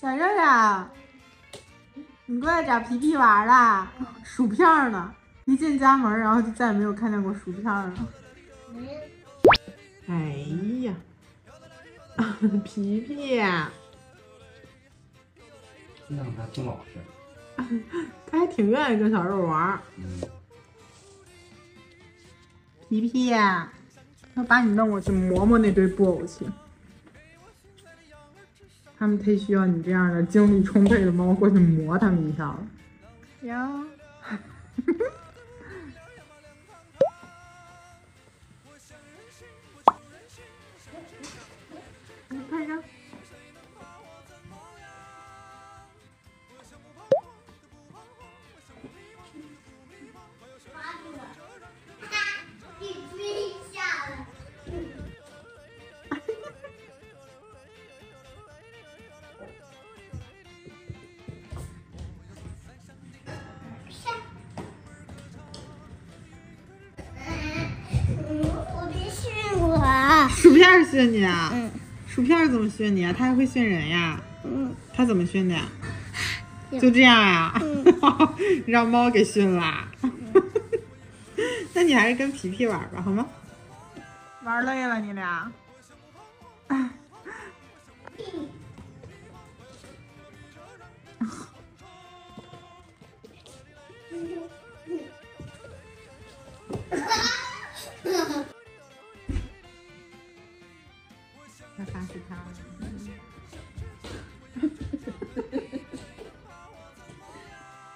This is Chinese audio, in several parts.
小肉肉，你过来找皮皮玩啦！薯片呢？一进家门，然后就再也没有看见过薯片了。哎呀，皮皮，那还挺老实。他还挺愿意跟小肉玩。嗯。皮皮，要把你弄过去磨磨那堆布偶去。他们忒需要你这样的精力充沛的猫过去磨他们一下了。行。片训你啊？嗯。薯片怎么训你啊？它还会训人呀？嗯。它怎么训的呀？就这样呀？嗯。让猫给训了。那你还是跟皮皮玩吧，好吗？玩累了你俩。要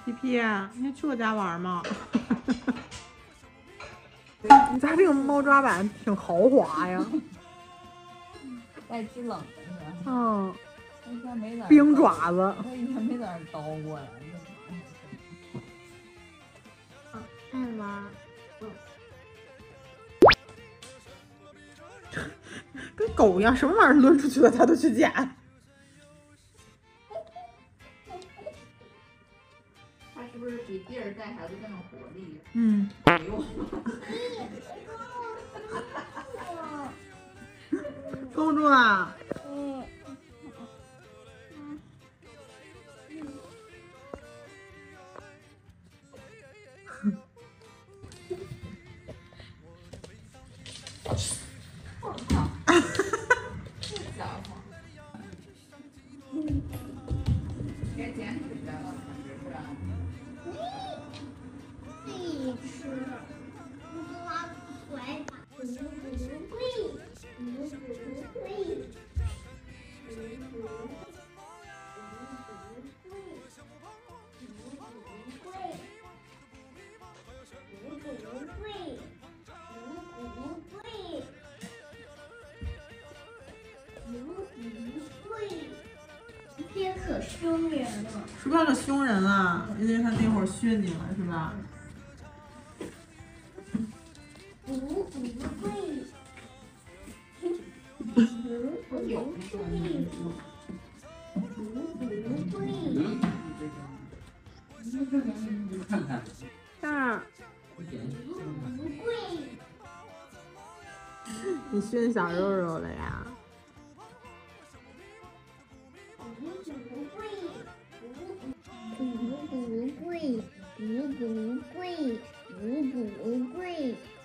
皮皮，你去我家玩吗？你家这个猫抓板挺豪华呀！带制冷的是吧？嗯。冰爪子。他以前没在那叨过呀。狗一样，什么玩意儿抡出去了，它都去捡。它是不是比地儿带孩子更有活力？嗯。勾住 你你吃了。可凶人了，薯片可凶人了，因为他那会儿训你了，是吧？不不会，不不会，不不会。看看。啊。不会。你训小肉肉了呀？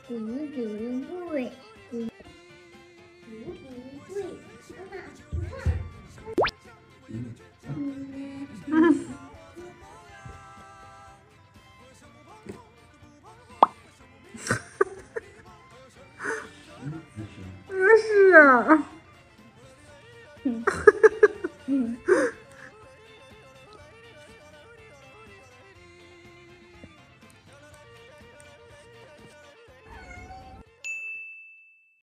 只不不不不是